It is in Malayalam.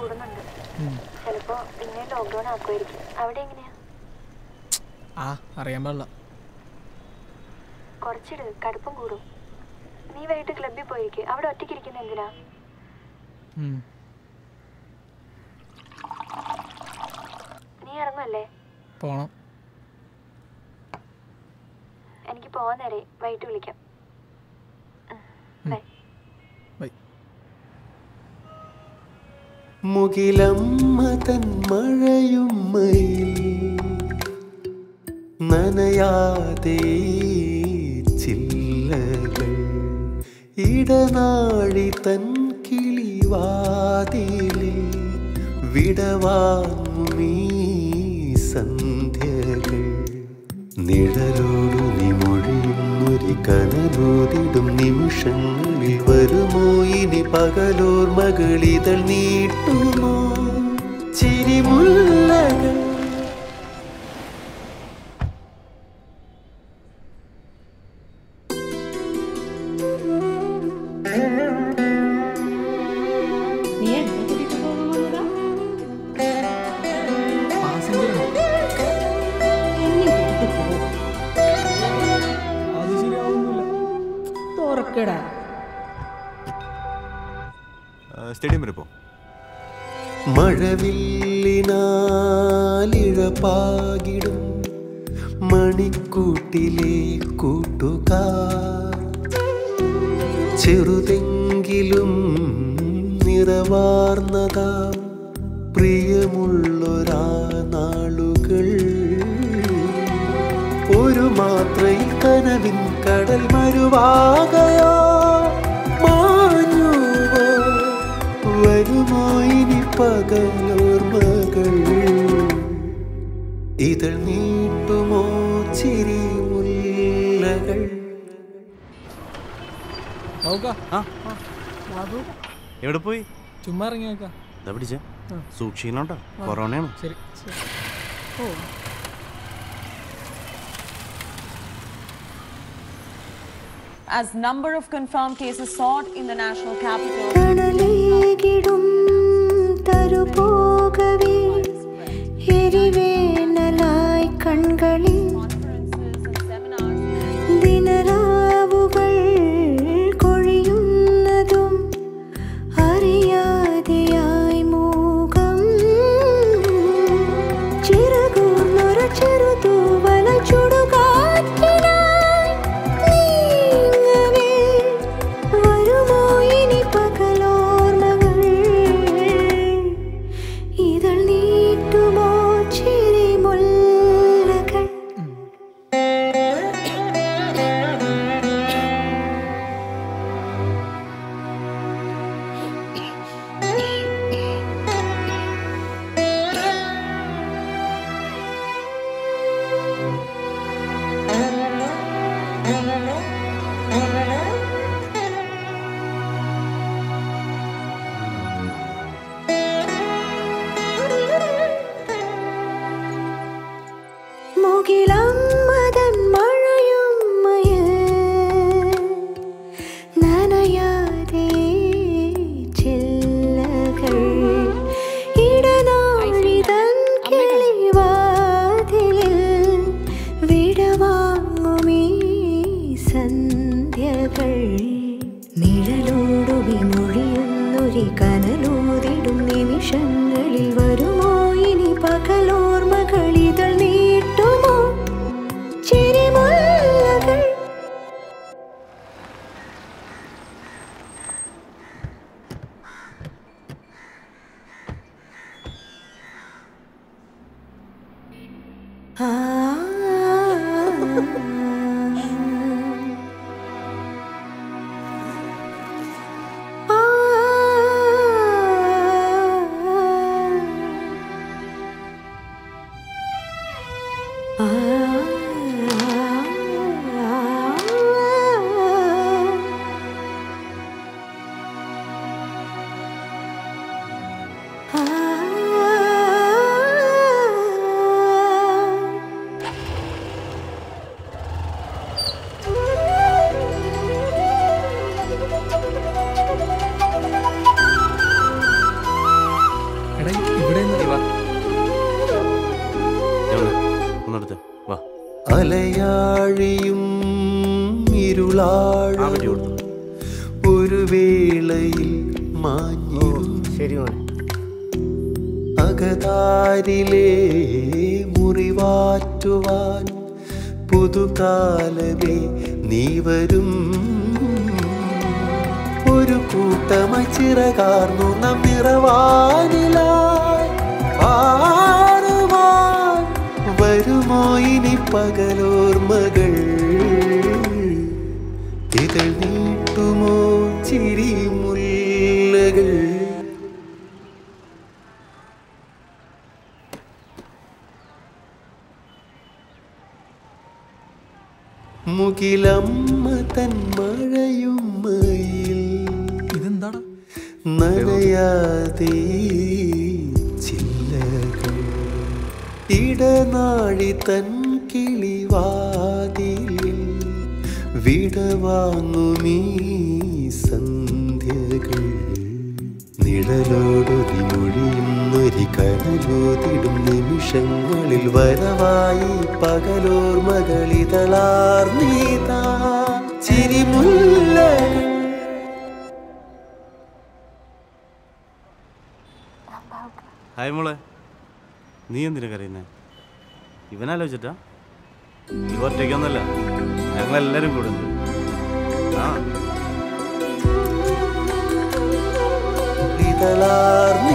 കൂടുന്നുണ്ട്. ഉം. ചിലപ്പോ പിന്നെ ലോക്ക്ഡൌൺ ആക്കുമായിരിക്കും. അവിടെ എങ്ങനെയാ? ആ അറിയാൻ പാടില്ല. കുറച്ചിട് കടുപ്പം കൂടും. നീ വൈകിട്ട് ക്ലബ്ബിൽ പോയിരിക്കും. അവിടെ ഒറ്റയ്ക്കിരിക്കുന്ന എന്തിനാ? നീ ഇറങ്ങല്ലേ പോണം. എനിക്ക് പോവാൻ നേരെ. വൈകിട്ട് വിളിക്കാം. മുകിലമ്മ തൻ മഴയുമ്മയിൽ നനയാതെ ചില്ലകൾ. ഇടനാഴി തൻ കിളിവാതിലിൽ വിടവാങ്ങുമീ സന്ധ്യകൾ. നിഴലോടു നിമൊഴിയുന്നൊരു കനലൂതിടും നിമിഷങ്ങളിൽ വരുമോ? ഇനി പകലോർമകളിതൾ നീട്ടുമോ? ചിരിമുല്ലകൾ നീ തുറക്കടാ സ്റ്റേഡിയം വരെ പോ. മഴവില്ലിനാലിഴപാകിടും മണിക്കൂട്ടിലെ കൂട്ടുകാർ. ചെറുതെങ്കിലും നിറവാർന്നതാം പ്രിയമുള്ളൊരാ നാളുകൾ ഒരു മാത്രയിൽ കനവിൻ കടൽ മരുവാകയോ. മാഞ്ഞുവോ? വരുമോ ഇനി പകലോർമകൾ. ഇതൾ നീട്ടുമോ ചിരി മുല്ലകൾ? എവിടെ പോയി? ചുമ്മാ ഇറങ്ങി നോക്കാം ഇതാ പിടിച്ച. സൂക്ഷിക്കണോട്ടോ കൊറോണയാണ്. ശരി ശരി. ഓ. As number of confirmed cases soared in the national capital, കനലൂതിടും നിമിഷങ്ങളിൽ ഇരുളാഴ ഒരു വേളയിൽ ശരി അകതാരിലെ മുറിവാറ്റുവാൻ പുതുകാലമേ നീ വരും. ഒരു കൂട്ടമായി ചിറകാർന്നു നാം പകലോർമകൾ ഇതൾ നീട്ടുമോ ചിരിമുല്ലകൾ മുകിലമ്മ തൻ മഴയുമ്മയിൽ ഇതെന്താണ് നനയാതെ ചില്ലകൾ. ഇടനാഴി തൻ കിളിവാതിലിൽ വിടവാങ്ങുമീ സന്ധ്യകൾ. നിഴലോടൊതി മൊഴിയുന്നൊരി കനലോതിടും നിമിഷങ്ങളിൽ വരവായി പകലോർമകളിതളാർന്നീതാ ചിരിമുല്ല ഹായ് മോളെ. നീ എന്തിനാ കരയുന്നേ? ഇവനാലോചിച്ചിട്ടാ? ഇവ ഒറ്റയ്ക്കൊന്നല്ല. ഞങ്ങളെല്ലാരും കൂടെ. ആ. ഇതളാർന്നീ